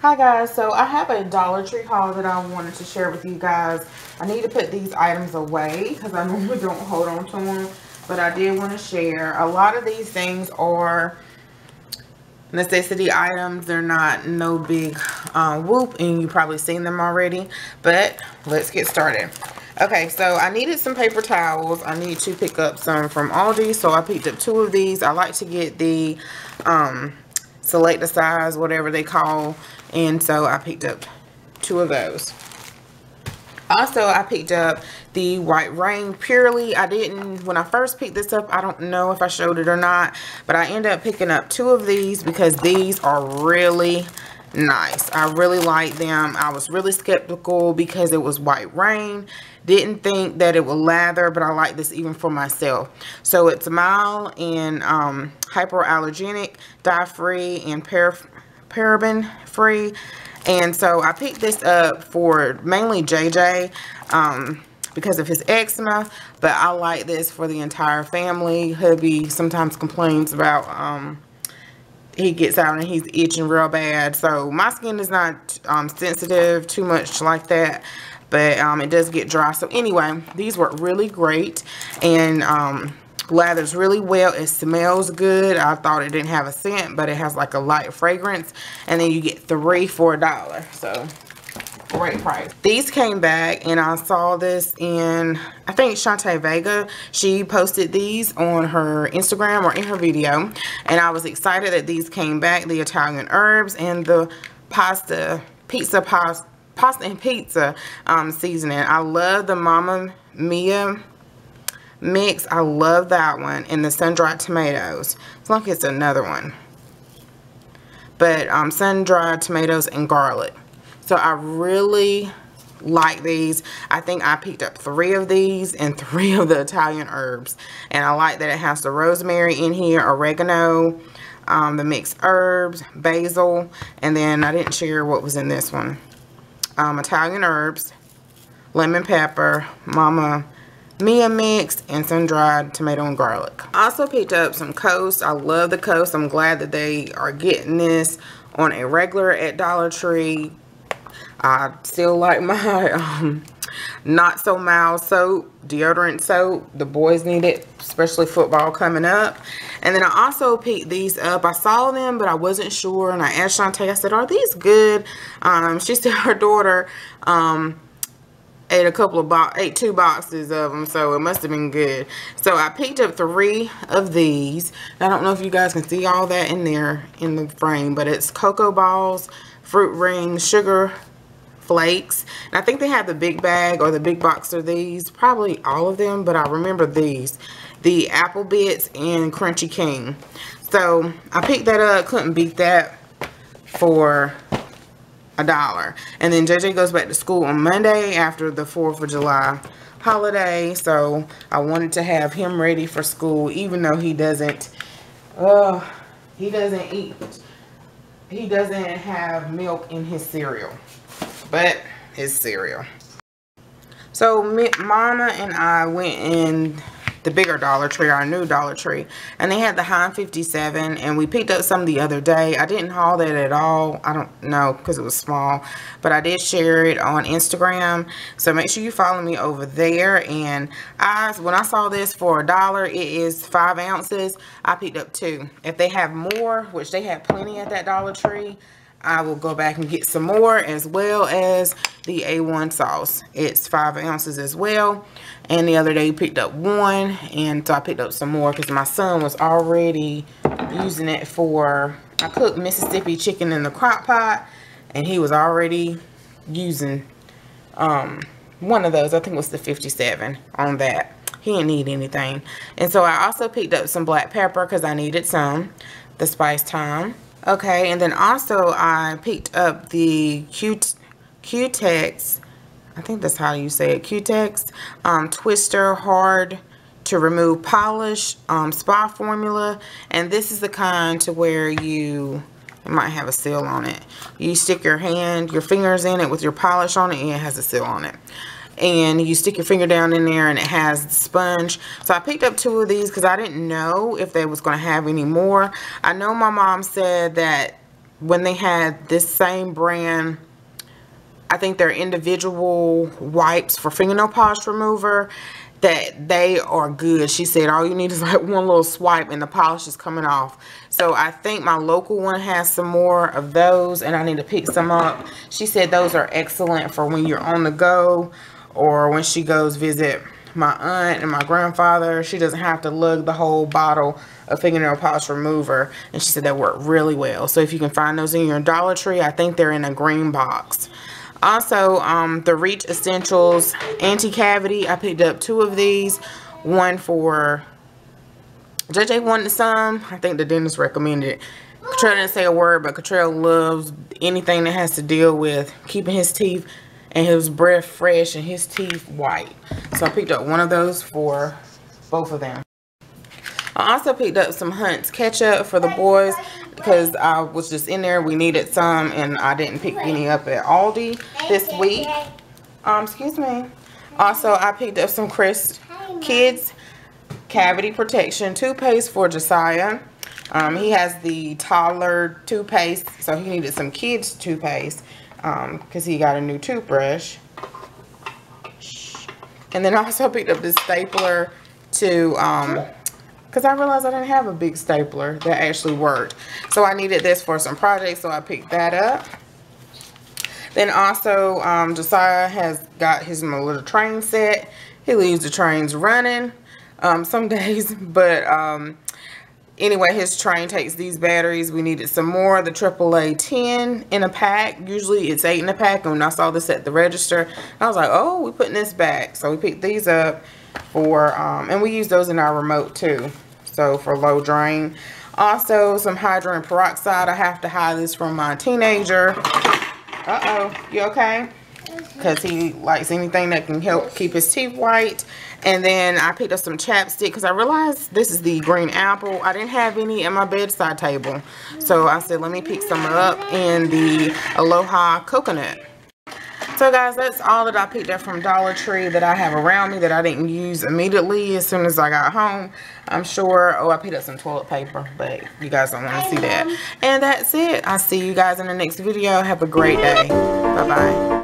Hi guys, so I have a Dollar Tree haul that I wanted to share with you guys. I need to put these items away because I normally don't hold on to them, but I did want to share. A lot of these things are necessity items. They're not no big uh, whoop and you probably seen them already, but let's get started. Okay, so I needed some paper towels. I need to pick up some from Aldi, so I picked up two of these. I like to get the um, select the size, whatever they call and so I picked up two of those. Also, I picked up the White Rain Purely. I didn't, when I first picked this up, I don't know if I showed it or not, but I ended up picking up two of these because these are really nice. I really like them. I was really skeptical because it was White Rain. Didn't think that it would lather, but I like this even for myself. So it's mild and um, hypoallergenic, dye-free, and paraffin paraben free. And so I picked this up for mainly JJ um, because of his eczema. But I like this for the entire family. Hubby sometimes complains about um, he gets out and he's itching real bad. So my skin is not um, sensitive too much like that. But um, it does get dry. So anyway, these work really great. And um, lathers really well. It smells good. I thought it didn't have a scent, but it has like a light fragrance. And then you get three for a dollar. So great price. These came back and I saw this in, I think Shantae Vega. She posted these on her Instagram or in her video. And I was excited that these came back. The Italian herbs and the pasta, pizza pasta, pasta and pizza um, seasoning. I love the Mama Mia mix. I love that one. And the sun-dried tomatoes. It's like it's another one. But um, sun-dried tomatoes and garlic. So I really like these. I think I picked up three of these and three of the Italian herbs. And I like that it has the rosemary in here, oregano, um, the mixed herbs, basil, and then I didn't share what was in this one. Um, Italian herbs, lemon pepper, mama Mia mix and some dried tomato and garlic. I also picked up some Coast. I love the Coast. I'm glad that they are getting this on a regular at Dollar Tree. I still like my um, not so mild soap, deodorant soap. The boys need it, especially football coming up. And then I also picked these up. I saw them, but I wasn't sure. And I asked Shantae, I said, are these good? Um, she said her daughter um, ate a couple of box ate two boxes of them so it must have been good. So i picked up three of these. I don't know if you guys can see all that in there in the frame but it's cocoa balls fruit rings sugar flakes. And i think they have the big bag or the big box of these probably all of them but i remember these. The apple bits and crunchy king. So i picked that up couldn't beat that for a dollar. And then JJ goes back to school on Monday after the 4th of July holiday. So I wanted to have him ready for school even though he doesn't, uh, he doesn't eat, he doesn't have milk in his cereal. But his cereal. So Mama and I went in the bigger Dollar Tree, our new Dollar Tree. And they had the Heinz 57 and we picked up some the other day. I didn't haul that at all. I don't know because it was small. But I did share it on Instagram. So make sure you follow me over there. And I, when I saw this for a dollar, it is five ounces. I picked up two. If they have more, which they had plenty at that Dollar Tree, I will go back and get some more as well as the A1 sauce. It's five ounces as well. And the other day picked up one and so I picked up some more because my son was already using it for, I cooked Mississippi chicken in the crock pot and he was already using um, one of those. I think it was the 57 on that. He didn't need anything. And so I also picked up some black pepper because I needed some, the spice thyme. Okay, and then also I picked up the Cutex, I think that's how you say it, Cutex um, Twister Hard to remove polish um, spa formula. And this is the kind to where you, it might have a seal on it. You stick your hand, your fingers in it with your polish on it and it has a seal on it and you stick your finger down in there and it has the sponge. So I picked up two of these because I didn't know if they was going to have any more. I know my mom said that when they had this same brand I think they're individual wipes for fingernail polish remover that they are good. She said all you need is like one little swipe and the polish is coming off. So I think my local one has some more of those and I need to pick some up. She said those are excellent for when you're on the go or when she goes visit my aunt and my grandfather. She doesn't have to lug the whole bottle of fingernail polish remover. And she said that worked really well. So if you can find those in your Dollar Tree, I think they're in a green box. Also, um, the Reach Essentials Anti-Cavity. I picked up two of these. One for JJ wanted some. I think the dentist recommended it. Cottrell didn't say a word, but Cottrell loves anything that has to deal with keeping his teeth and his breath fresh and his teeth white. So I picked up one of those for both of them. I also picked up some Hunt's ketchup for the boys because I was just in there. We needed some and I didn't pick any up at Aldi this week. Um, excuse me. Also, I picked up some Crest Kids Cavity Protection toothpaste for Josiah. Um, he has the toddler toothpaste, so he needed some kids toothpaste because um, he got a new toothbrush. And then I also picked up this stapler to um, because I realized I didn't have a big stapler that actually worked. So I needed this for some projects, so I picked that up. Then also, um, Josiah has got his little train set. He leaves the trains running um, some days, but um, anyway, his train takes these batteries. We needed some more. The AAA 10 in a pack. Usually it's 8 in a pack. And when I saw this at the register, I was like, oh, we're putting this back. So we picked these up for, um, and we use those in our remote too. So for low drain. Also, some hydrogen peroxide. I have to hide this from my teenager. Uh-oh, you okay? Because he likes anything that can help keep his teeth white. And then I picked up some chapstick because I realized this is the green apple. I didn't have any at my bedside table. So I said, let me pick some up in the Aloha coconut. So guys, that's all that I picked up from Dollar Tree that I have around me that I didn't use immediately as soon as I got home. I'm sure, oh, I picked up some toilet paper, but you guys don't want to see that. And that's it. I'll see you guys in the next video. Have a great day. Bye-bye.